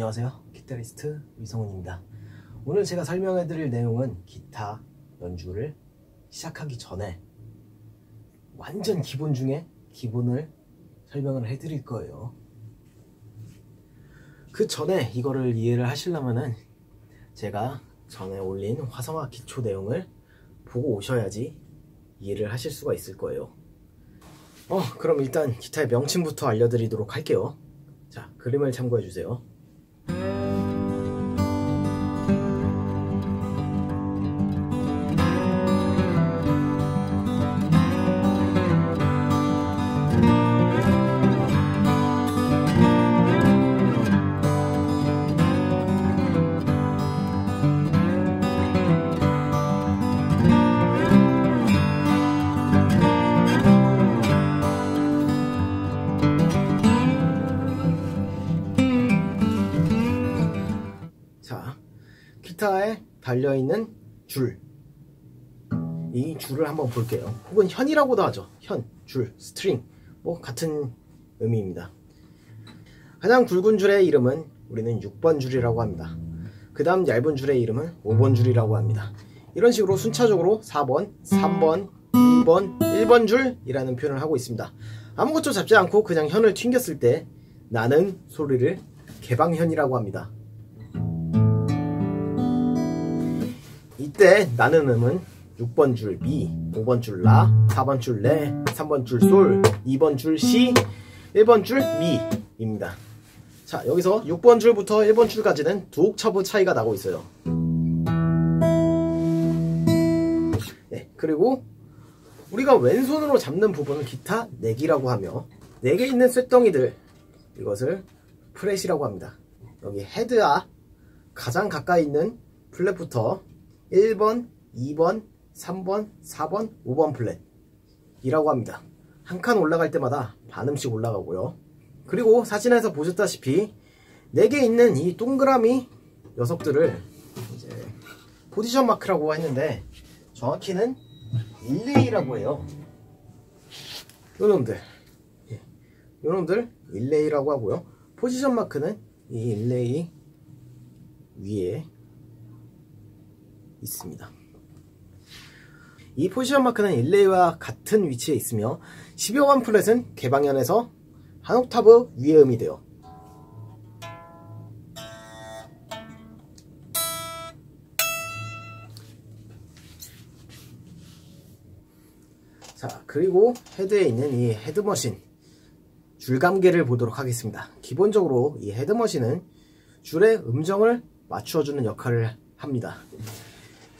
안녕하세요. 기타리스트 위성훈입니다. 오늘 제가 설명해 드릴 내용은 기타 연주를 시작하기 전에 완전 기본 중에 기본을 설명을 해 드릴 거예요. 그 전에 이거를 이해를 하시려면은 제가 전에 올린 화성화 기초 내용을 보고 오셔야지 이해를 하실 수가 있을 거예요. 어 그럼 일단 기타의 명칭부터 알려드리도록 할게요. 자 그림을 참고해 주세요 기타에 달려있는 줄. 이 줄을 한번 볼게요. 혹은 현이라고도 하죠. 현, 줄, string. 뭐 같은 의미입니다. 가장 굵은 줄의 이름은 우리는 6번 줄이라고 합니다. 그 다음 얇은 줄의 이름은 5번 줄이라고 합니다. 이런 식으로 순차적으로 4번, 3번, 2번, 1번 줄이라는 표현을 하고 있습니다. 아무것도 잡지 않고 그냥 현을 튕겼을 때 나는 소리를 개방현이라고 합니다. 이때 나는 음은 6번 줄 미, 5번 줄 라, 4번 줄 레, 3번 줄 솔, 2번 줄 시, 1번 줄 미입니다. 자, 여기서 6번 줄부터 1번 줄까지는 두 옥차브 차이가 나고 있어요. 네, 그리고 우리가 왼손으로 잡는 부분을 기타 내기라고 하며 내게 있는 쇳덩이들 이것을 fret이라고 합니다. 여기 헤드와 가장 가까이 있는 fret부터 1번, 2번, 3번, 4번, 5번 fret 이라고 합니다. 한 칸 올라갈 때마다 반음씩 올라가고요. 그리고 사진에서 보셨다시피 4개 있는 이 동그라미 녀석들을 이제 position mark라고 했는데 정확히는 일레이라고 해요. 요놈들. 예. 요놈들 일레이라고 하고요. 포지션 마크는 이 일레이 위에 있습니다. 이 포지션 마크는 일레이와 같은 위치에 있으며 12번 플랫은 개방현에서 한 옥타브 위의 음이 돼요. 자 그리고 헤드에 있는 이 헤드머신 줄감개를 보도록 하겠습니다. 기본적으로 이 헤드머신은 줄의 음정을 맞추어주는 역할을 합니다.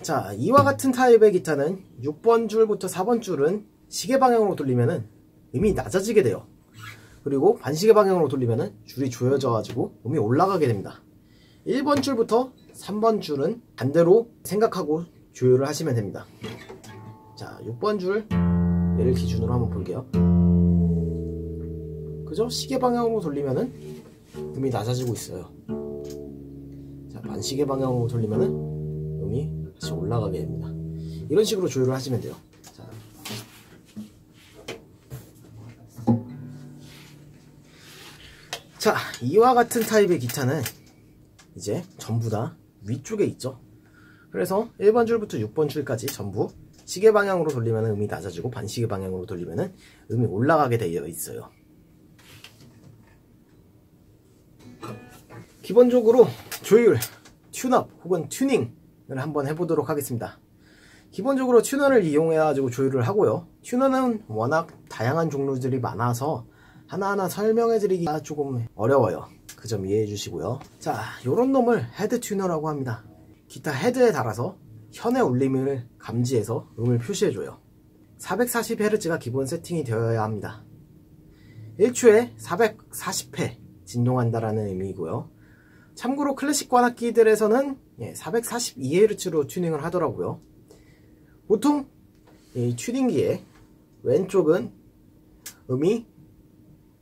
자, 이와 같은 타입의 기타는 6번 줄부터 4번 줄은 시계 방향으로 돌리면은 음이 낮아지게 돼요. 그리고 반시계 방향으로 돌리면은 줄이 조여져 가지고 음이 올라가게 됩니다. 1번 줄부터 3번 줄은 반대로 생각하고 조율을 하시면 됩니다. 자, 6번 줄 얘를 기준으로 한번 볼게요. 그죠? 시계 방향으로 돌리면은 음이 낮아지고 있어요. 자, 반시계 방향으로 돌리면은 음이 다시 올라가게 됩니다. 이런 식으로 조율을 하시면 돼요. 자. 자, 이와 같은 타입의 기타는 이제 전부 다 위쪽에 있죠. 그래서 1번 줄부터 6번 줄까지 전부 시계 방향으로 돌리면 음이 낮아지고 반시계 방향으로 돌리면 음이 올라가게 되어 있어요. 기본적으로 조율, 튠업 혹은 튜닝 한번 해보도록 하겠습니다. 기본적으로 튜너를 이용해가지고 조율을 하고요. 튜너는 워낙 다양한 종류들이 많아서 하나하나 설명해드리기가 조금 어려워요. 그 점 이해해 주시고요. 자, 요런 놈을 헤드 튜너라고 합니다. 기타 헤드에 달아서 현의 울림을 감지해서 음을 표시해줘요. 440Hz가 기본 세팅이 되어야 합니다. 1초에 440회 진동한다라는 의미이고요. 참고로 클래식 관악기들에서는 442Hz로 튜닝을 하더라고요. 보통 이 튜닝기의 왼쪽은 음이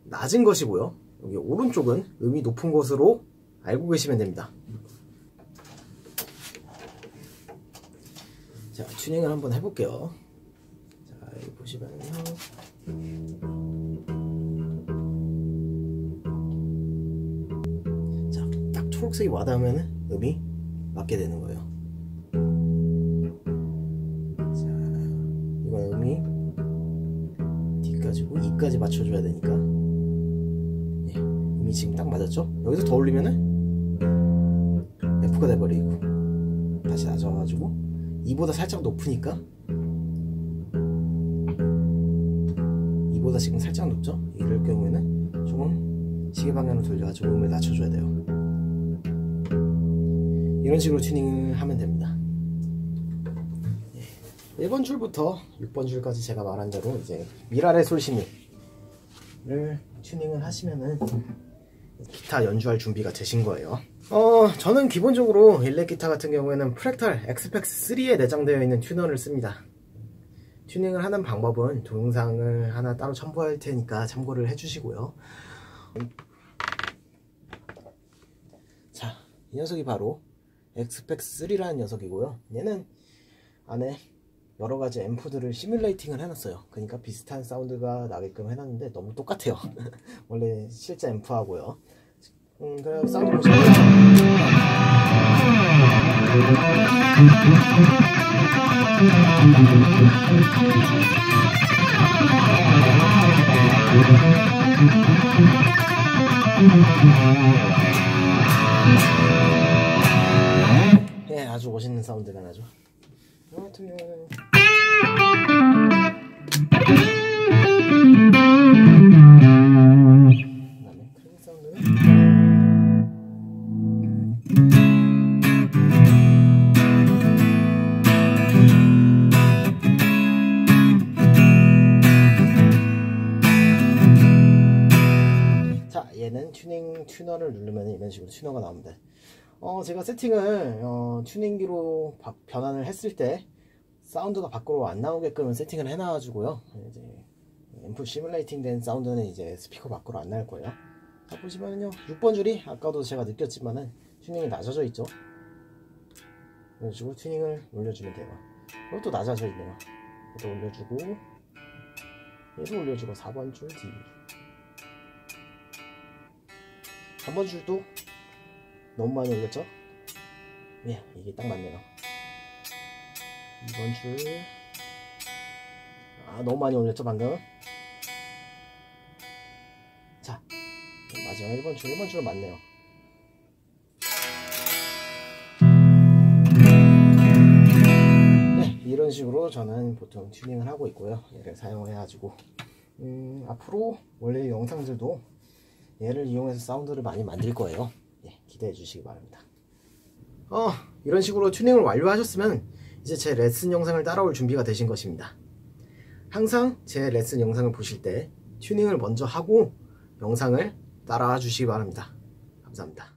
낮은 것이고요. 여기 오른쪽은 음이 높은 것으로 알고 계시면 됩니다. 자, 튜닝을 한번 해볼게요. 자, 여기 보시면요. 자, 딱 초록색이 와닿으면 음이 맞게 되는 거예요. 자, 이건 음이 D까지고 E까지 맞춰줘야 되니까 예, 음이 지금 딱 맞았죠? 여기서 더 올리면은 F가 돼버리고 다시 낮아가지고 E보다 살짝 높으니까 E보다 지금 살짝 높죠? 이럴 경우에는 조금 시계 방향으로 돌려가지고 음을 낮춰줘야 돼요 이런 식으로 튜닝을 하면 됩니다. 1번 줄부터 6번 줄까지 제가 말한 대로 이제 미라레 솔시미를 튜닝을 하시면은 기타 연주할 준비가 되신 거예요. 어 저는 기본적으로 일렉 기타 같은 경우에는 Fractal Axe-Fx 3에 내장되어 있는 튜너를 씁니다. 튜닝을 하는 방법은 동영상을 하나 따로 첨부할 테니까 참고를 해주시고요. 자, 이 녀석이 바로 Axe-Fx 3라는 녀석이고요. 얘는 안에 여러가지 앰프들을 simulating을 해놨어요. 그러니까 비슷한 사운드가 나게끔 해놨는데 너무 똑같아요. 원래 실제 앰프하고요. 음, 그래 사운드 보시면 예, 아주 멋있는 사운드가 나죠. 튜닝 튜너를 누르면 이런 식으로 튜너가 나옵니다 어 제가 세팅을 어, 튜닝기로 바- 변환을 했을 때 사운드가 밖으로 안 나오게끔 세팅을 해놔 가지고요. 이제 앰프 simulating 된 사운드는 이제 스피커 밖으로 안 나올 거예요. 자 보시면요. 6번 줄이 아까도 제가 느꼈지만은 튜닝이 낮아져 있죠. 식으로 튜닝을 올려주면 돼요. 이것도 낮아져 있네요. 이것도 올려주고 얘도 올려주고 4번 줄 D 3번 줄도 너무 많이 올렸죠? 예, 이게 딱 맞네요. 2번 줄. 아, 너무 많이 올렸죠, 방금? 자, 마지막 1번 줄, 1번 줄 맞네요. 네, 이런 식으로 저는 보통 튜닝을 하고 있고요. 얘를 사용해 가지고. 음, 앞으로 원래 영상들도 얘를 이용해서 사운드를 많이 만들 거예요. 예, 기대해 주시기 바랍니다. 어, 이런 식으로 튜닝을 완료하셨으면 이제 제 레슨 영상을 따라올 준비가 되신 것입니다. 항상 제 레슨 영상을 보실 때 튜닝을 먼저 하고 영상을 따라와 주시기 바랍니다. 감사합니다.